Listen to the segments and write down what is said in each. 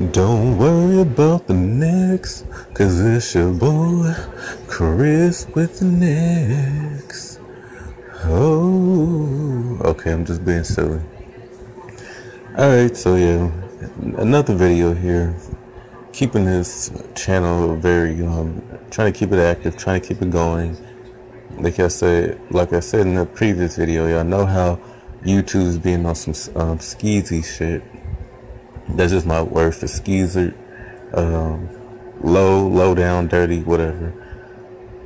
Don't worry about the next, cause it's your boy, Xhris with the next. Oh, okay, I'm just being silly. Alright, so yeah, another video here. Keeping this channel very, um, trying to keep it active, trying to keep it going. Like I said, like I said in the previous video, y'all know how YouTube is being on some um, skeezy shit that's just my word for skeezer. Um, low, low down, dirty, whatever.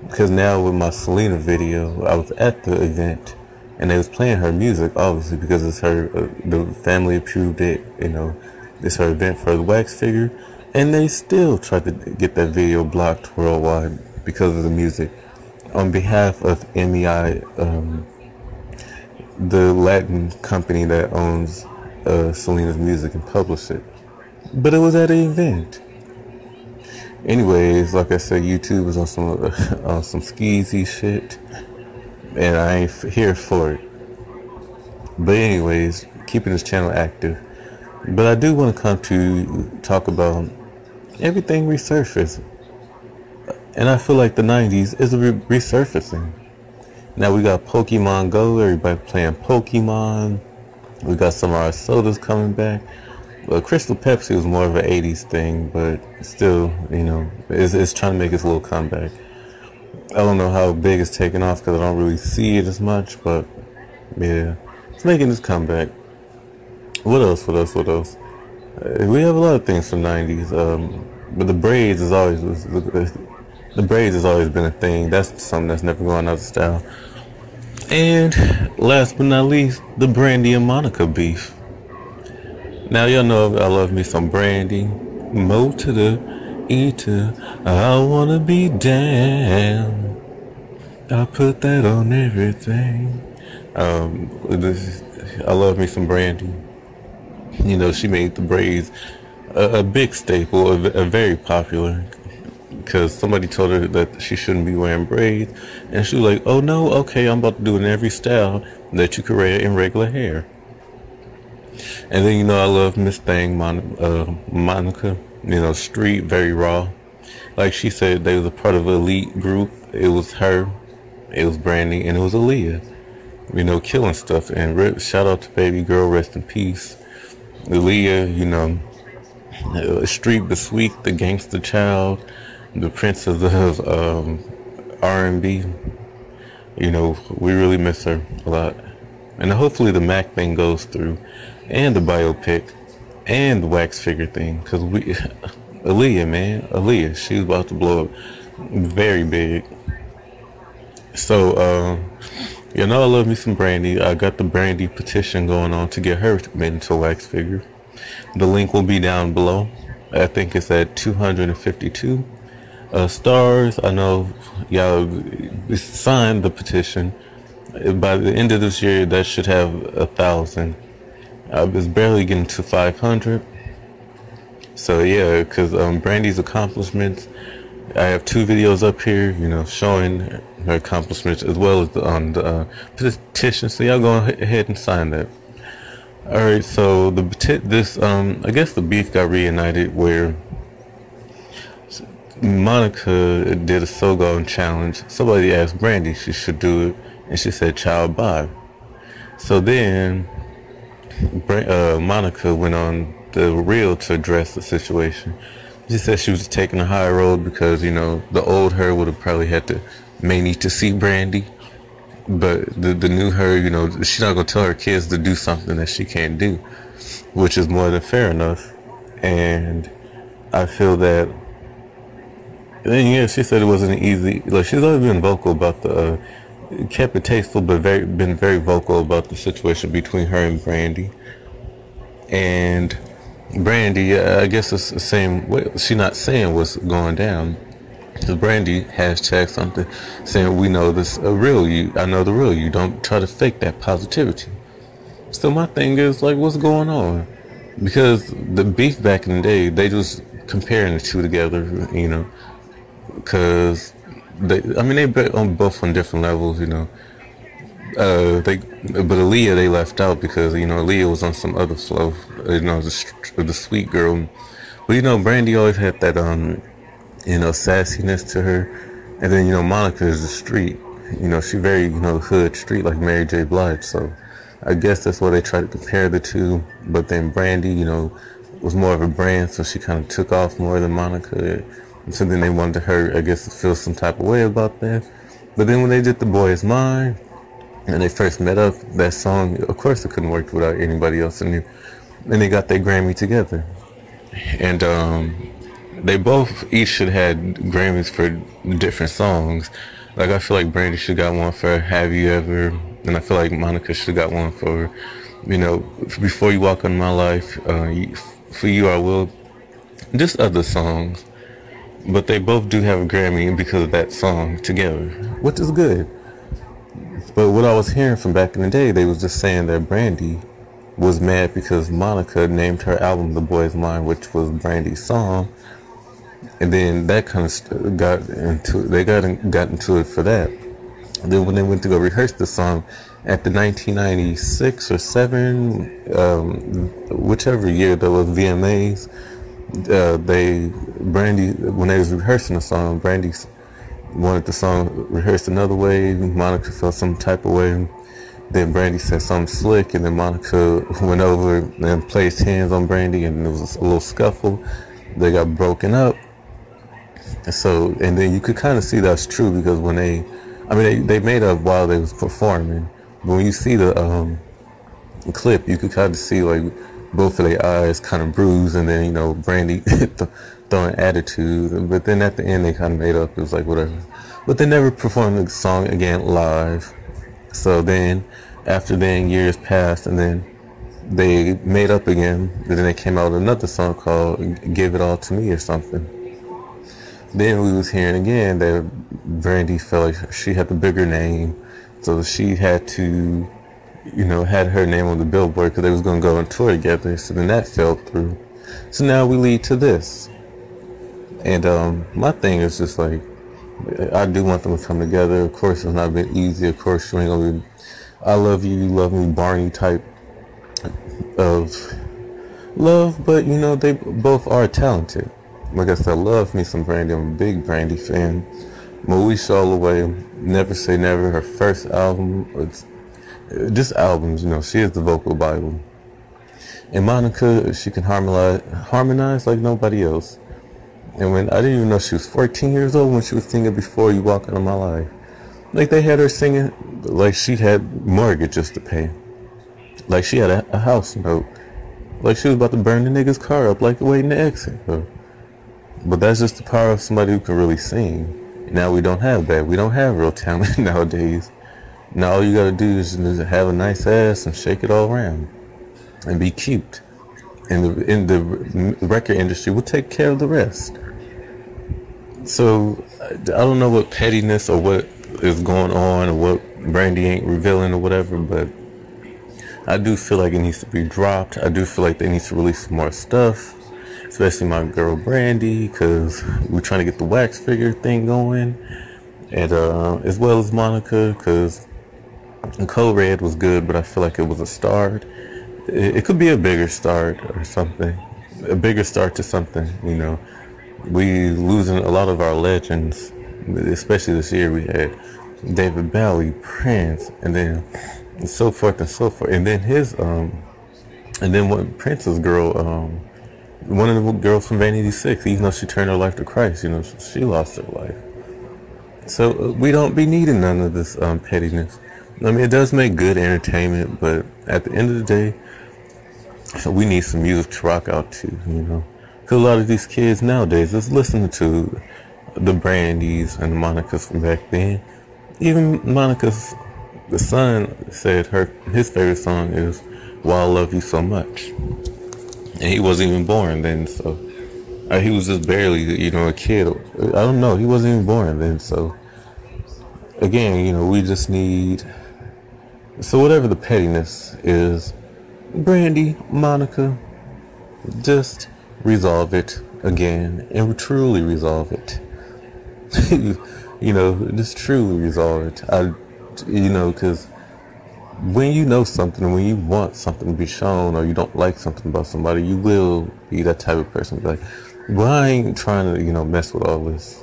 Because now with my Selena video, I was at the event and they was playing her music, obviously, because it's her, uh, the family approved it, you know, it's her event for the wax figure. And they still tried to get that video blocked worldwide because of the music. On behalf of MEI, um, the Latin company that owns uh, Selena's music and publish it. But it was at an event. Anyways, like I said, YouTube is on some on some skeezy shit, and I ain't here for it. But anyways, keeping this channel active. But I do want to come to talk about everything resurfaced, and I feel like the '90s is re- resurfacing. Now we got Pokemon Go, everybody playing Pokemon we got some of our sodas coming back. Well, Crystal Pepsi was more of an 80s thing, but still, you know, it's, it's trying to make its little comeback. I don't know how big it's taking off because I don't really see it as much, but yeah, it's making its comeback. What else? What else? What else? Uh, we have a lot of things from 90s, um, but the braids is always the braids has always been a thing. That's something that's never going out of style. And last but not least, the Brandy and Monica beef. Now y'all know I love me some Brandy. Mo to the E to I wanna be down. I put that on everything. Um, this, I love me some Brandy. You know, she made the braids a, a big staple, a, a very popular because somebody told her that she shouldn't be wearing braids, and she was like, "Oh no, okay, I'm about to do it in every style that you could wear in regular hair." And then you know I love Miss Thang, Mon- uh, Monica. You know, street, very raw. Like she said, they was a part of elite group. It was her, it was Brandy, and it was Aaliyah. You know, killing stuff. And rip, shout out to baby girl, rest in peace. Aaliyah, you know, street but sweet, the gangster child the princess of um, R&B. You know, we really miss her a lot. And hopefully the Mac thing goes through, and the biopic, and the wax figure thing. Because we, Aaliyah, man, Aaliyah, she's about to blow up very big. So, um, you know, I love me some Brandy. I got the Brandy petition going on to get her made into a wax figure. The link will be down below. I think it's at 252. Uh, stars, I know y'all signed the petition. By the end of this year, that should have a thousand. I was barely getting to 500. So yeah, because um, Brandy's accomplishments, I have two videos up here, you know, showing her accomplishments as well as on the uh, petition. So y'all go ahead and sign that. All right, so the this um, I guess the beef got reunited where Monica did a So Gone challenge. Somebody asked Brandy she should do it, and she said Child Bob. So then uh, Monica went on the reel to address the situation. She said she was taking a high road because, you know, the old her would have probably had to, may need to see Brandy. But the, the new her, you know, she's not going to tell her kids to do something that she can't do, which is more than fair enough. And I feel that and yeah, she said it wasn't easy. Like she's always been vocal about the, uh, kept it tasteful, but very been very vocal about the situation between her and Brandy. And Brandy, I guess it's the same way. She's not saying what's going down. Because Brandy hashtag something saying, "We know this a real you. I know the real you. Don't try to fake that positivity." So my thing is like, what's going on? Because the beef back in the day, they just comparing the two together. You know, because they, I mean, they on both on different levels, you know. Uh, they, but Aaliyah they left out because you know Aaliyah was on some other flow, you know, the the sweet girl But you know, Brandy always had that um, you know, sassiness to her, and then you know, Monica is the street. You know, she very you know hood street like Mary J. Blige. So I guess that's why they try to compare the two. But then Brandy, you know, was more of a brand, so she kind of took off more than Monica. And so then they wanted her, I guess, feel some type of way about that. But then when they did The Boy Is Mine, and they first met up, that song, of course, it couldn't work without anybody else in it. And they got their Grammy together. And um, they both each should had Grammys for different songs. Like I feel like Brandy should got one for Have You Ever, and I feel like Monica should got one for, you know, Before You Walk on My Life, uh, For You I Will, just other songs. But they both do have a Grammy because of that song together, which is good. But what I was hearing from back in the day, they was just saying that Brandy was mad because Monica named her album "The Boy's Is Mine," which was Brandy's song, and then that kind of got into they got in, got into it for that. And then when they went to go rehearse the song at the 1996 or seven, um, whichever year that was VMAs, uh, they Brandy when they was rehearsing the song, Brandy wanted the song rehearsed another way. Monica felt some type of way. Then Brandy said something slick, and then Monica went over and placed hands on Brandy, and it was a little scuffle. They got broken up. And So, and then you could kind of see that's true because when they, I mean, they, they made up while they was performing. But when you see the um, clip, you could kind of see like both of their eyes kind of bruised, and then you know Brandy throwing attitude. But then at the end, they kind of made up. It was like whatever. But they never performed the song again live. So then, after then, years passed, and then they made up again. And then they came out with another song called "Give It All to Me" or something. Then we was hearing again that Brandy felt like she had the bigger name, so she had to, you know, had her name on the billboard because they was going to go on tour together. So then that fell through. So now we lead to this. And um, my thing is just like, I do want them to come together. Of course, it's not been easy. Of course, you ain't gonna be, I love you, you love me, Barney type of love. But you know, they both are talented. Like I said, love me some Brandy. I'm a big Brandy fan. Moesha all the way. Never Say Never. Her first album. It's just albums. You know, she is the vocal bible. And Monica, she can harmonize, harmonize like nobody else. And when I didn't even know she was 14 years old when she was singing Before You Walk Into My Life. Like they had her singing like she had mortgages to pay. Like she had a, a house note. Like she was about to burn the nigga's car up like waiting to exit. Her. But that's just the power of somebody who can really sing. Now we don't have that. We don't have real talent nowadays. Now all you gotta do is have a nice ass and shake it all around. And be cute. And the, in the record industry will take care of the rest. So I don't know what pettiness or what is going on or what Brandy ain't revealing or whatever, but I do feel like it needs to be dropped. I do feel like they need to release more stuff, especially my girl Brandy, because we're trying to get the wax figure thing going, and uh, as well as Monica, because Code Red was good, but I feel like it was a start. It, it could be a bigger start or something, a bigger start to something, you know we losing a lot of our legends, especially this year. We had David Bowie, Prince, and then and so forth and so forth. And then his um, and then what Prince's girl, um, one of the girls from Vanity Six, even though she turned her life to Christ, you know, she lost her life. So uh, we don't be needing none of this um, pettiness. I mean, it does make good entertainment, but at the end of the day, we need some music to rock out to, you know. Because a lot of these kids nowadays is listening to the Brandies and the Monicas from back then. Even Monica's the son said her his favorite song is "Why I Love You So Much," and he wasn't even born then, so uh, he was just barely, you know, a kid. I don't know, he wasn't even born then, so again, you know, we just need. So whatever the pettiness is, Brandy, Monica, just resolve it again and truly resolve it. you know, just truly resolve it. I, you know, because when you know something, when you want something to be shown, or you don't like something about somebody, you will be that type of person. Be like, well, I ain't trying to, you know, mess with all this.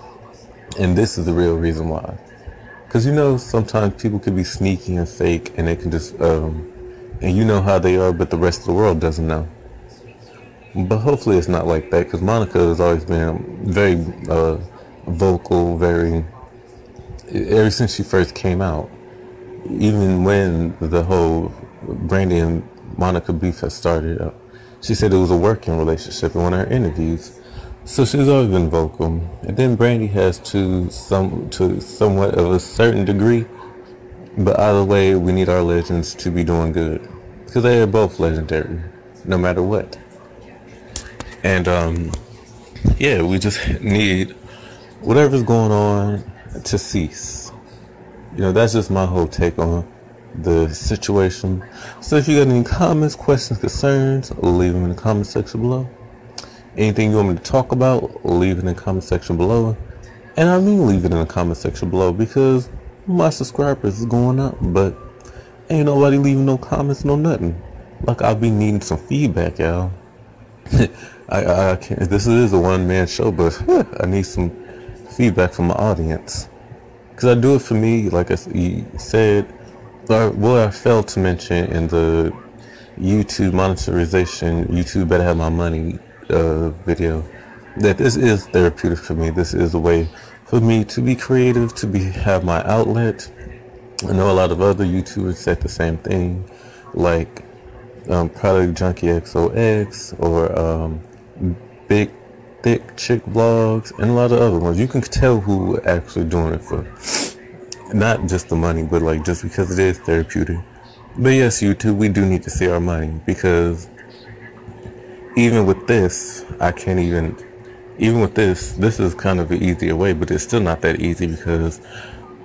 And this is the real reason why. Because you know, sometimes people can be sneaky and fake, and they can just, um, and you know how they are, but the rest of the world doesn't know. But hopefully, it's not like that. Because Monica has always been very uh, vocal, very ever since she first came out. Even when the whole Brandy and Monica beef had started, up. she said it was a working relationship in one of her interviews. So she's always been vocal, and then Brandy has to some to somewhat of a certain degree. But either way, we need our legends to be doing good because they are both legendary, no matter what. And um, yeah, we just need whatever's going on to cease. You know, that's just my whole take on the situation. So if you got any comments, questions, concerns, leave them in the comment section below. Anything you want me to talk about, leave it in the comment section below. And I mean leave it in the comment section below because my subscribers is going up, but ain't nobody leaving no comments, no nothing. Like I'll be needing some feedback, y'all. I, I can't. This is a one man show, but I need some feedback from my audience because I do it for me. Like I said, what I failed to mention in the YouTube monetization, YouTube better have my money uh, video that this is therapeutic for me. This is a way for me to be creative, to be have my outlet. I know a lot of other YouTubers said the same thing, like um, Product Junkie XOX or um, Big Thick Chick Vlogs and a lot of other ones. You can tell who actually doing it for not just the money, but like just because it is therapeutic. But yes, YouTube, we do need to see our money because even with this, I can't even, even with this, this is kind of an easier way, but it's still not that easy because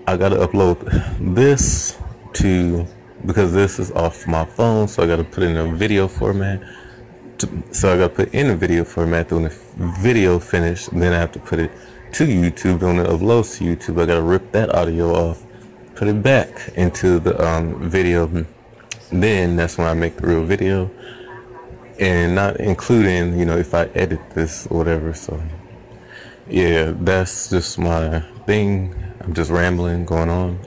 I got to upload this to, because this is off my phone, so I got to put it in a video format. To, so I got to put in a video format. When the video finished, then I have to put it to YouTube. When it uploads to YouTube, I got to rip that audio off, put it back into the um, video. Then that's when I make the real video and not including, you know, if I edit this or whatever. So, yeah, that's just my thing. I'm just rambling, going on.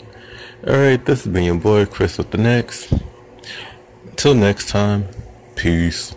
All right, this has been your boy Xhris with the next. Till next time, peace.